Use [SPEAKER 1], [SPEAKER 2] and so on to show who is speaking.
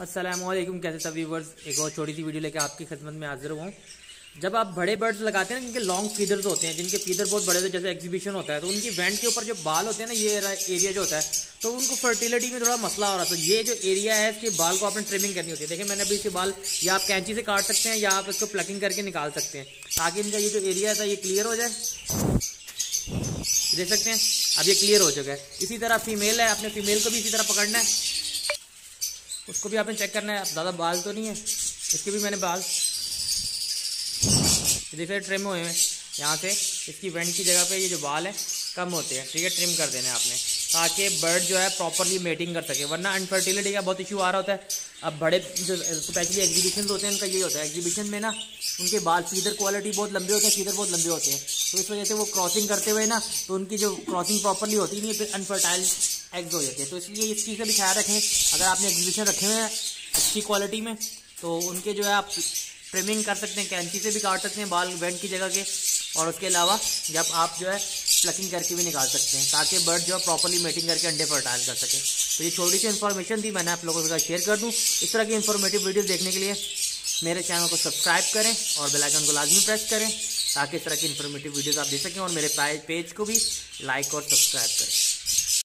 [SPEAKER 1] असलम कैसे सभी वर्स एक और छोटी सी वीडियो लेके आपकी खिदमत में हाजिर हुआ जब आप बड़े बर्ड्स लगाते हैं ना, जिनके लॉन्ग फीदर्स होते हैं, जिनके फीदर बहुत बड़े होते हैं, जैसे एग्जीबिशन होता है तो उनकी वेंट के ऊपर जो बाल होते हैं ना, ये एरिया जो होता है तो उनको फर्टिलिटी में थोड़ा मसला हो रहा है। तो ये जो एरिया है, इसके बाल को आपने ट्रिमिंग करनी होती है। देखिए, मैंने अभी इसके बाल, या आप कैंची से काट सकते हैं, या आप इसको प्लकिंग करके निकाल सकते हैं। ताकि इनका ये जो एरिया था, ये क्लियर हो जाए। देख सकते हैं, अब ये क्लियर हो चुका है। इसी तरह फीमेल है अपने फीमेल को भी इसी तरह पकड़ना है। उसको भी आपने चेक करना है। ज़्यादा बाल तो नहीं है। इसके भी मैंने बाल। देखिए ट्रिम हुए हैं। यहाँ से इसकी वेंट की जगह पे ये जो बाल है, कम होते हैं। ठीक है ट्रिम कर देने आपने। ताकि बर्ड जो है प्रॉपरली मेटिंग कर सके। वरना अनफर्टिलिटी का बहुत इशू आ रहा होता है। अब बड़े जो स्पेशली एग्जीबिशन होते हैं, उनका यही होता है। एग्जीबिशन में ना, उनके बाल फीदर क्वालिटी बहुत लंबे होते हैं फीदर बहुत लंबे होते हैं। तो इस वजह से वो क्रॉसिंग करते हुए ना तो उनकी जो क्रॉसिंग प्रॉपरली होती नहीं है, फिर अनफर्टाइल एग्ज हो जाते हैं। तो इसलिए इस चीज़ का भी ख्याल रखें। अगर आपने एग्जीबिशन रखे हुए हैं अच्छी क्वालिटी में तो उनके जो है आप ट्रिमिंग कर सकते हैं, कैंची से भी काट सकते हैं बाल वेंट की जगह के। और उसके अलावा जब आप जो है प्लकिंग करके भी निकाल सकते हैं, ताकि बर्ड जो है प्रॉपरली मेटिंग करके अंडे पर फर्टाइल कर सके। तो ये छोटी सी इन्फॉर्मेशन थी, मैंने आप लोगों के साथ शेयर कर दूँ। इस तरह की इन्फॉर्मेटिव वीडियो देखने के लिए मेरे चैनल को सब्सक्राइब करें और बेलाइकन को लाजमी प्रेस करें, ताकि इस तरह की इन्फॉर्मेटिव वीडियोज़ आप देख सकें और मेरे पेज को भी लाइक और सब्सक्राइब करें।